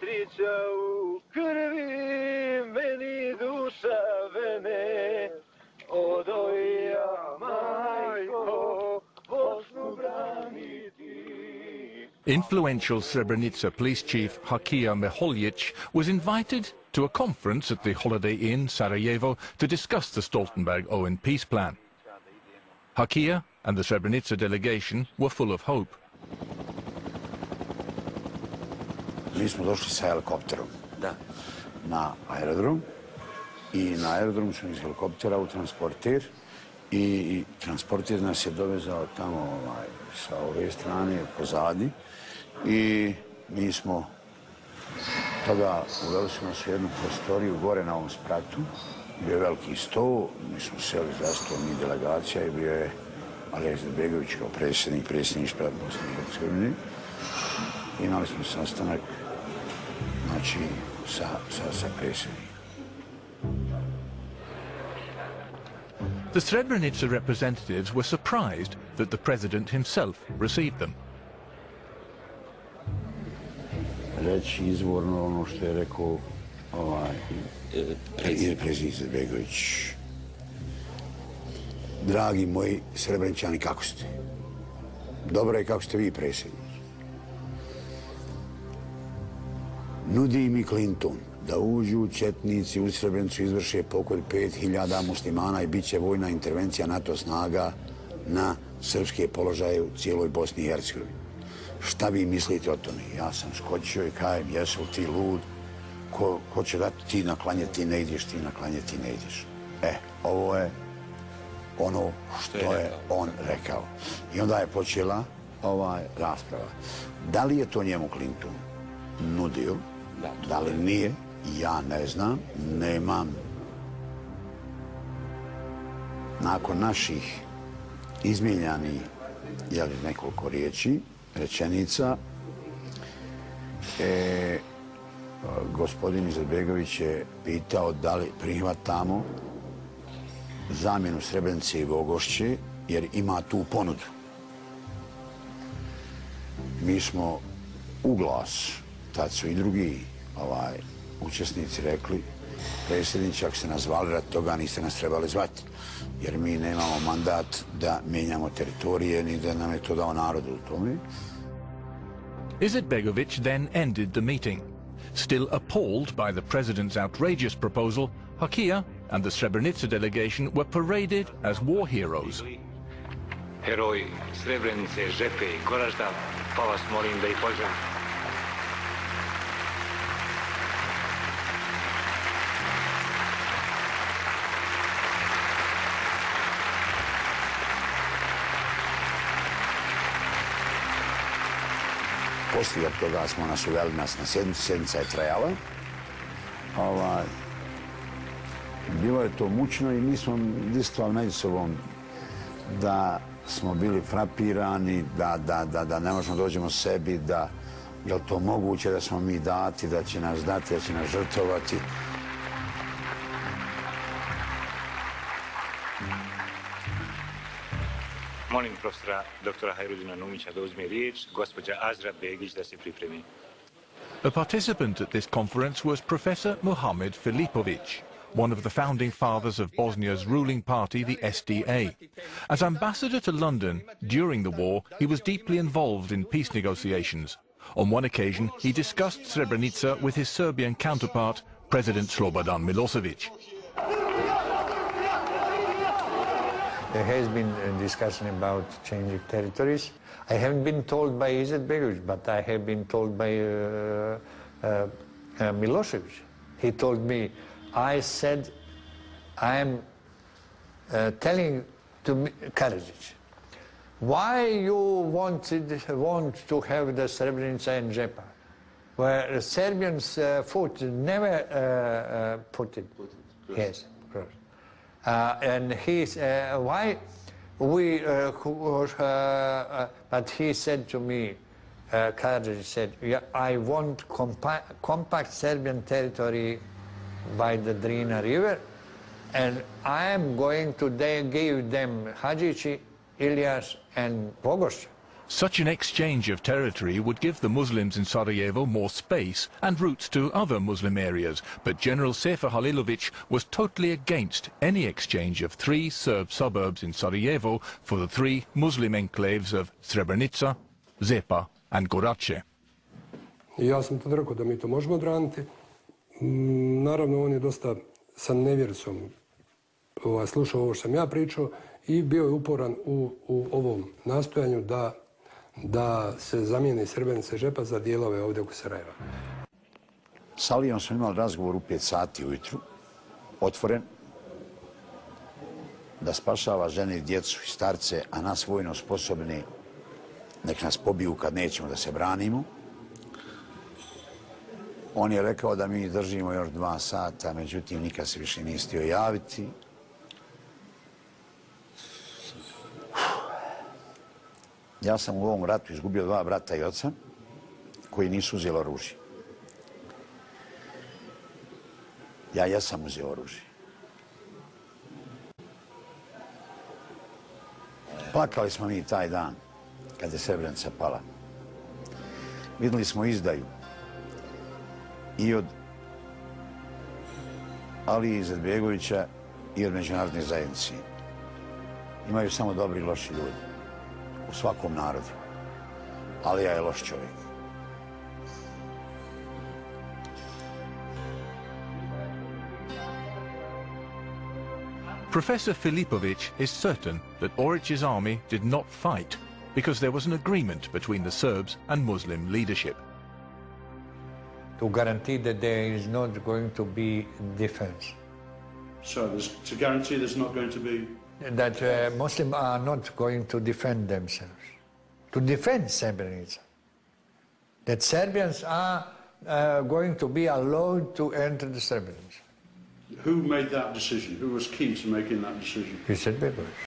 Petrića u krvi, meni duša vene, odoja majko, Bosnu. Influential Srebrenica police chief Hakija Meholjic was invited to a conference at the Holiday Inn Sarajevo to discuss the Stoltenberg-Owen peace plan. Hakija and the Srebrenica delegation were full of hope. Mi smo došli sa helikopterom Da. na aerodrom i na aerodromu smo iz helikoptera u transporter i, i transporter nas je dovezao tamo ovaj, sa ove strane pozadi i mi smo toga uveli smo nas u jednu prostoriju gore na ovom spratu. Bio je veliki sto, mi smo seli za sto, mi delegacija i bio je Aleš Begović kao predsjednik, predsjedništva Bosne i Hercegovine. Imali smo sastanak znači, sa, sa, sa predsjednikom. The Srebrenica representatives were surprised that the president himself received them. Reći izvorno ono što je rekao ovaj, predsjednik. predsjednik Begović. Dragi moji Srebreničani, kako ste? Dobro je kako ste vi predsjednik. Nudi mi Clinton da uđu Četnici u Srebrenicu izvrše pokolj 5000 muslimana i bit će vojna intervencija NATO snaga na srpske položaje u cijeloj Bosni i Hercegovini. Šta vi mislite o tome? Ja sam skočio i kajem, jesu li ti lud? Ko, ko će dati ti na klanje, ti ne ideš, ti na klanje, ti ne ideš. E, ovo je ono što je on rekao. I onda je počela ovaj rasprava. Da li je to njemu Clinton nudio? Da, li nije? Ja ne znam. Nemam. Nakon naših izmijenjanih jeli, nekoliko riječi, rečenica, e, gospodin Izetbegović je pitao da li prihvatamo zamjenu Srebrenice i Vogošće, jer ima tu ponudu. Mi smo u glas, tad su i drugi ovaj, učesnici rekli, predsjedniče, ako ste nas zvali rad toga, niste nas trebali zvati. Jer mi nemamo mandat da mijenjamo teritorije, ni da nam je to dao narodu u tome. Izetbegovic then ended the meeting. Still appalled by the president's outrageous proposal, Hakija and the Srebrenica delegation were paraded as war heroes. Heroji Srebrenice, Žepe i Goražda, pa vas molim da ih pozdravite. Poslije toga smo nas uveli nas na sjednicu, sjednica je trajala. Ovaj, bilo je to mučno i mi smo diskutovali među sobom da smo bili frapirani, da, da, da, da ne možemo dođemo sebi, da je li to moguće da smo mi dati, da će nas dati, da će nas žrtovati. Molim profesora Hajrudina Numića da uzme riječ, gospođa Azra Begić da se pripremi. A participant at this conference was Professor Mohamed Filipovic, one of the founding fathers of Bosnia's ruling party, the SDA. As ambassador to London during the war, he was deeply involved in peace negotiations. On one occasion, he discussed Srebrenica with his Serbian counterpart, President Slobodan Milosevic. There has been a discussion about changing territories. I haven't been told by Izet Izetbegovic, but I have been told by uh, uh, uh, Milosevic. He told me, I said, I am uh, telling to Karadzic, why you wanted, want to have the Srebrenica and Zepa, where the Serbians' uh, foot never uh, uh, put it. Yes. Uh, and he, uh, why we, uh, but he said to me, uh, Karadzic said, yeah, I want compa compact Serbian territory by the Drina River, and I am going to give them Hadžići, Ilidža, and Bogoš. Such an exchange of territory would give the Muslims in Sarajevo more space and routes to other Muslim areas, but General Sefer Halilovic was totally against any exchange of three Serb suburbs in Sarajevo for the three Muslim enclaves of Srebrenica, Zepa and Gorace. Ja sam tad rekao da mi to možemo odraniti. Mm, naravno, on je dosta sa nevjericom ovaj, slušao ovo što sam ja pričao i bio je uporan u, u ovom nastojanju da, da se zamijeni Srebrenice žepa za dijelove ovdje oko Sarajeva. S Alijom smo imali razgovor u 5 sati ujutru, otvoren, da spašava žene, i djecu i starce, a nas vojno sposobni nek nas pobiju kad nećemo da se branimo. On je rekao da mi držimo još dva sata, međutim nikad se više nije stio javiti. Ja sam u ovom ratu izgubio dva brata i oca koji nisu uzeli oružje. Ja jesam uzeo oružje. Plakali smo mi taj dan kad je Srebrenica pala. Videli smo izdaju i od Ali Izetbegovića i od međunarodne zajednice. Imaju samo dobri i loši ljudi u svakom narodu. Alija je loš čovjek. Professor Filipovic is certain that Oric's army did not fight because there was an agreement between the Serbs and Muslim leadership. To guarantee that there is not going to be defense. So to guarantee there's not going to be That uh, Muslims are not going to defend themselves. To defend Srebrenica. That Serbians are uh, going to be allowed to enter the Srebrenica. who made that decision? Who was key to making that decision? He said, "Begovic."